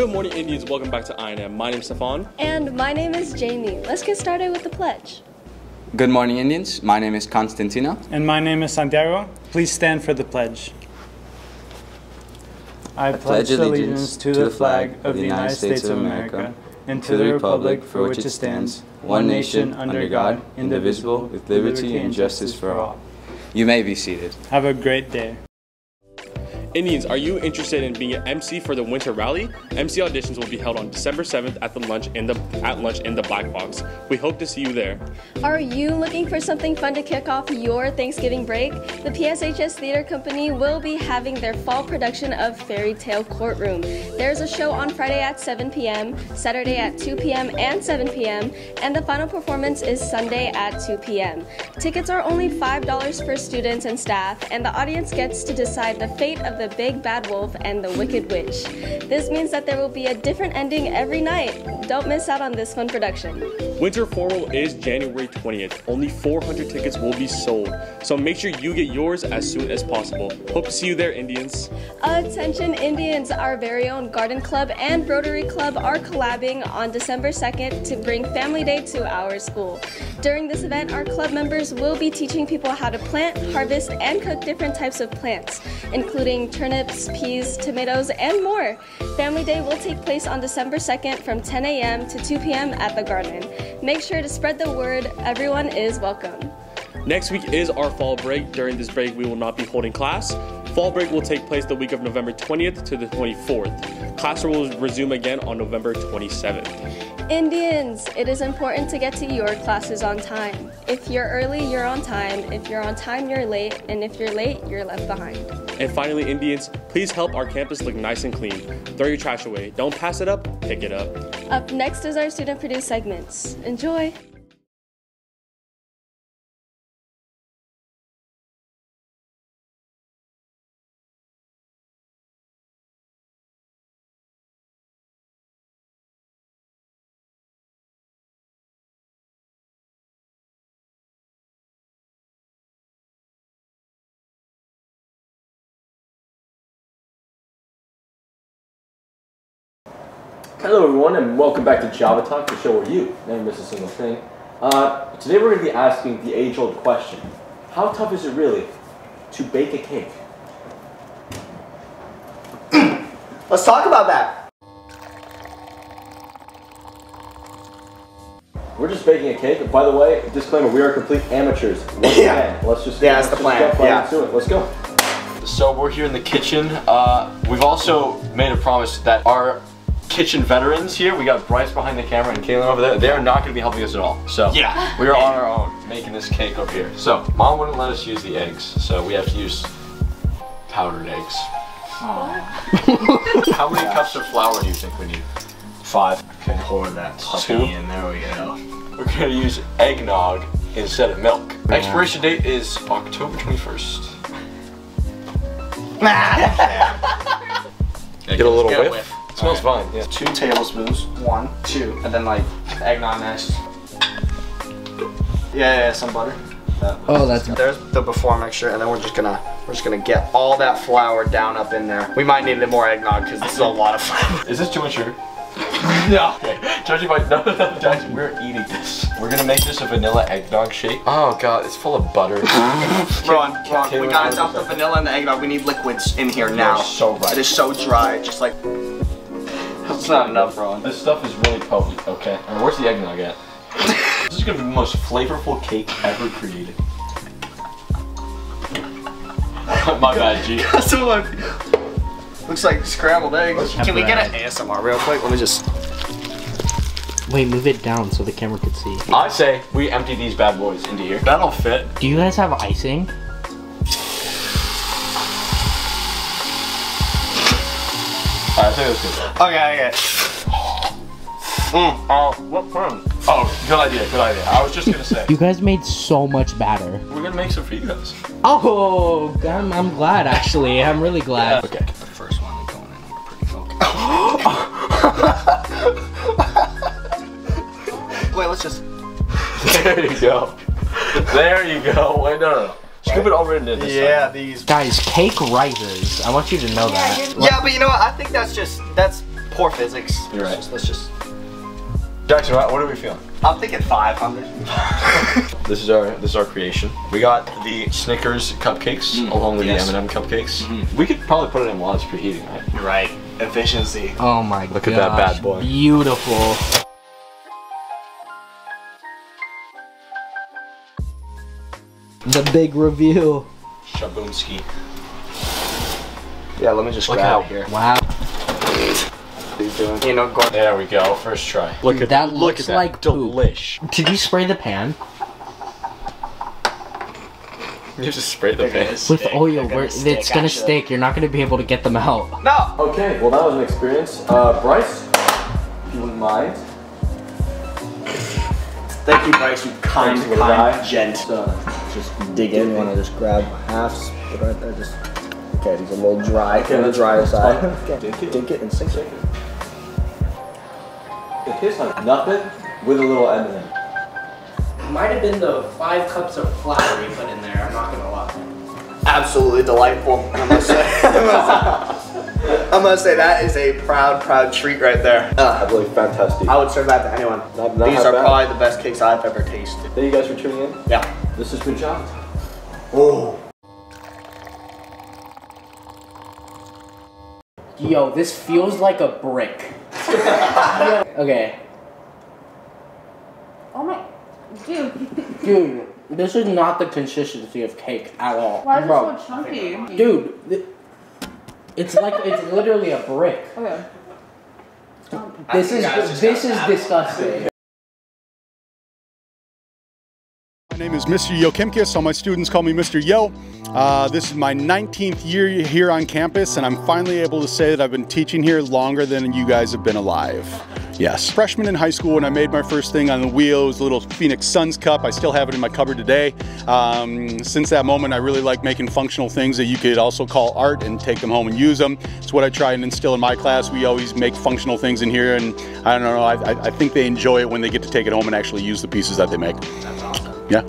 Good morning, Indians. Welcome back to INN. My name is Stefan. And my name is Jamie. Let's get started with the pledge. Good morning, Indians. My name is Constantino. And my name is Santiago. Please stand for the pledge. I pledge allegiance to the flag of the United States of America and to the republic for which it stands, one nation under God, indivisible, with liberty and justice for all. You may be seated. Have a great day. Indians, are you interested in being an MC for the Winter Rally? MC auditions will be held on December 7th at the lunch in the at lunch in the Black Box. We hope to see you there. Are you looking for something fun to kick off your Thanksgiving break? The PSHS Theater Company will be having their fall production of Fairy Tale Courtroom. There's a show on Friday at 7 p.m., Saturday at 2 p.m. and 7 p.m., and the final performance is Sunday at 2 p.m. Tickets are only $5 for students and staff, and the audience gets to decide the fate of the Big Bad Wolf and the Wicked Witch. This means that there will be a different ending every night. Don't miss out on this fun production. Winter Formal is January 20th. Only 400 tickets will be sold, so make sure you get yours as soon as possible. Hope to see you there, Indians. Attention Indians, our very own Garden Club and Rotary Club are collabing on December 2nd to bring Family Day to our school. During this event, our club members will be teaching people how to plant, harvest, and cook different types of plants, including turnips, peas, tomatoes, and more. Family Day will take place on December 2nd from 10 a.m. to 2 p.m. at the garden. Make sure to spread the word. Everyone is welcome. Next week is our fall break. During this break, we will not be holding class. Fall break will take place the week of November 20th to the 24th. Class will resume again on November 27th. Indians, it is important to get to your classes on time. If you're early, you're on time. If you're on time, you're late. And if you're late, you're left behind. And finally, Indians, please help our campus look nice and clean. Throw your trash away. Don't pass it up, pick it up. Up next is our student produced segments. Enjoy! Hello everyone and welcome back to Java Talk, the show where you never miss a single thing. Uh, today we're going to be asking the age-old question. How tough is it really to bake a cake? Let's talk about that. We're just baking a cake. By the way, disclaimer, we are complete amateurs. Once Yeah. again, let's just Yeah, let's that's the just plan, jump right yeah. into it. Let's go. So we're here in the kitchen. Uh, we've also made a promise that our kitchen veterans here, we got Bryce behind the camera and Kaylin over there, they're not gonna be helping us at all. So Yeah. we are on our own making this cake over here. So mom wouldn't let us use the eggs, so we have to use powdered eggs. How many cups of flour do you think we need? Five. Okay. Pour that Two. puppy in. There we go. We're gonna use eggnog instead of milk. Expiration date is October 21st. Get a little Get a whiff. Whiff. It smells fine. Yeah. Two tablespoons. One, two, and then like eggnog next. Yeah, yeah, some butter. That- Oh, that's- There's the before mixture, and then we're just gonna we're just gonna get all that flour down up in there. We might need a more eggnog because this is a lot of flour. Is this too much sugar? no. Okay. Judging by no, no, no, judging, we're eating this. We're gonna make this a vanilla eggnog shake. Oh god, it's full of butter. Ron, Ron, Okay, we gotta dump the vanilla and the eggnog. We need liquids in here now. so right. It is so dry, just like. That's not enough, Ron. This stuff is really potent. Okay. And where's the eggnog at? this is gonna be the most flavorful cake ever created. My bad, G. so like, looks like scrambled eggs. Can we get an ASMR real quick? Let me just. Wait, move it down so the camera could see. I say we empty these bad boys into here. That'll fit. Do you guys have icing? Alright, I think that's good. Okay, okay. Mm, oh, what kind? Oh, good idea, good idea. I was just gonna say. You guys made so much batter. We're gonna make some for you guys. Oh, I'm, I'm glad actually. I'm really glad. Okay. The first one going in, we're pretty focused. Wait, let's just. There you go. There you go. Wait, no, no, no. Scoop it over into this Yeah, side. these. Guys, cake rises. I want you to know that. Yeah, but you know what? I think that's just that's poor physics. You're right. Let's just, let's Jackson, what, what are we feeling? I'm thinking 500. This is our this is our creation. We got the Snickers cupcakes along with Yes. the M&M cupcakes. We could probably put it in while it's preheating, right? Right. Efficiency. Oh my god. Look at that bad boy. Beautiful. The big review. Shaboomski. Yeah, let me just Look grab how- it here. Wow. What are you doing? You know, There we go. First try. Look Dude, at that Look looks at that. like poop. delish. Did you spray the pan You just spray the pan. with oil? Where it's gonna stick. You're not gonna be able to get them out. No! Okay, well that was an experience. Uh, Bryce, if you wouldn't mind. Thank you, Bryce, you kind, Thanks, little kind guy. gent. So just dig in. You want to just grab half, spit right there. Just okay. These are a little dry. Okay, on the let's- drier side. Okay. Dink it. Dink it and sink it. It tastes like nothing with a little M&M. Might have been the five cups of flour you put in there. I'm not gonna lie. Absolutely delightful, I must say. I must say, I must say that is a proud, proud treat right there. Uh, Absolutely fantastic. I would serve that to anyone. Not- not These are bad. probably the best cakes I've ever tasted. Thank you guys for tuning in. Yeah. This has been Oh. Yo, this feels like a brick. okay, Oh my, dude, dude, this is not the consistency of cake at all. why is Bro, it so chunky? dude, it's like it's literally a brick. Okay. This is this is disgusting. Name is Mr. Yo Yokimkis. All my students call me Mr. Yo. Uh, this is my 19th year here on campus, and I'm finally able to say that I've been teaching here longer than you guys have been alive. Yes. Freshman in high school, when I made my first thing on the wheel, it was a little Phoenix Suns cup. I still have it in my cupboard today. Um, since that moment, I really like making functional things that you could also call art and take them home and use them. It's what I try and instill in my class. We always make functional things in here, and I don't know, I, I think they enjoy it when they get to take it home and actually use the pieces that they make. Yeah.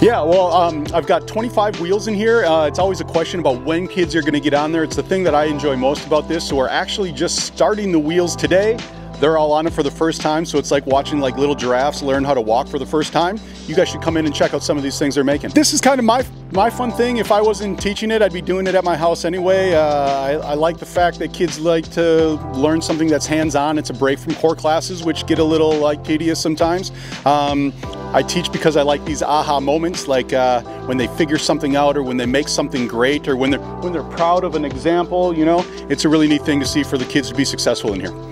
Yeah, well, um, I've got 25 wheels in here. Uh, it's always a question about when kids are going to get on there. It's the thing that I enjoy most about this. So we're actually just starting the wheels today. They're all on it for the first time, so it's like watching like little giraffes learn how to walk for the first time. You guys should come in and check out some of these things they're making. This is kind of my my fun thing. If I wasn't teaching it, I'd be doing it at my house anyway. Uh, I, I like the fact that kids like to learn something that's hands-on. It's a break from core classes, which get a little like tedious sometimes. Um, I teach because I like these aha moments, like uh, when they figure something out, or when they make something great, or when they're when they're proud of an example. You know, it's a really neat thing to see for the kids to be successful in here.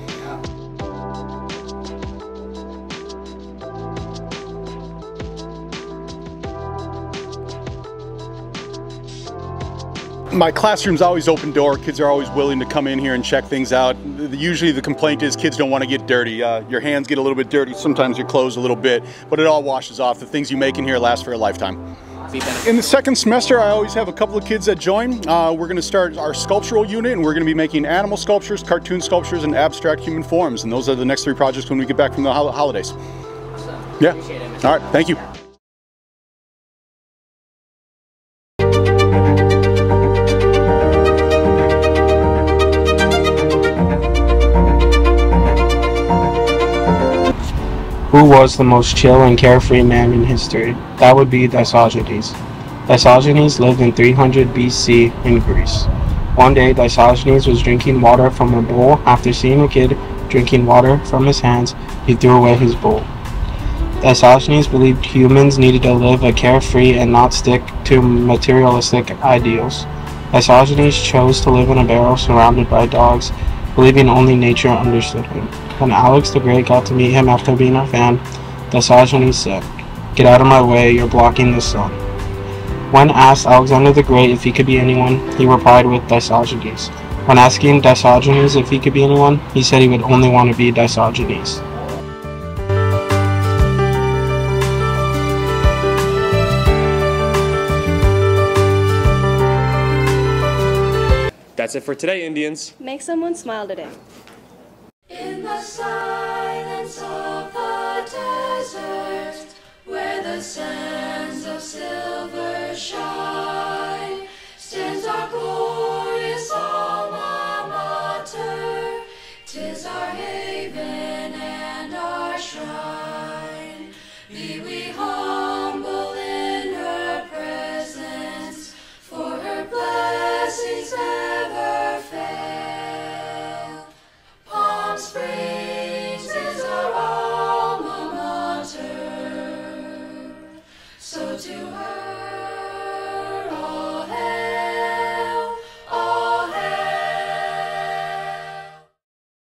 My classroom's always open door. Kids are always willing to come in here and check things out. Usually the complaint is kids don't want to get dirty. Uh, your hands get a little bit dirty, sometimes your clothes a little bit, but it all washes off. The things you make in here last for a lifetime. In the second semester, I always have a couple of kids that join. Uh, we're going to start our sculptural unit, and we're going to be making animal sculptures, cartoon sculptures, and abstract human forms. And those are the next three projects when we get back from the hol- holidays. Yeah. All right. Thank you. Who was the most chill and carefree man in history? That would be Diogenes. Diogenes lived in 300 BC in Greece. One day, Diogenes was drinking water from a bowl. After seeing a kid drinking water from his hands, he threw away his bowl. Diogenes believed humans needed to live a carefree and not stick to materialistic ideals. Diogenes chose to live in a barrel surrounded by dogs, believing only nature understood him. When Alex the Great got to meet him after being a fan, Diogenes said, Get out of my way, you're blocking the sun. When asked Alexander the Great if he could be anyone, he replied with Diogenes. When asking Diogenes if he could be anyone, he said he would only want to be Diogenes. That's it for today, Indians. Make someone smile today. In the silence of the desert,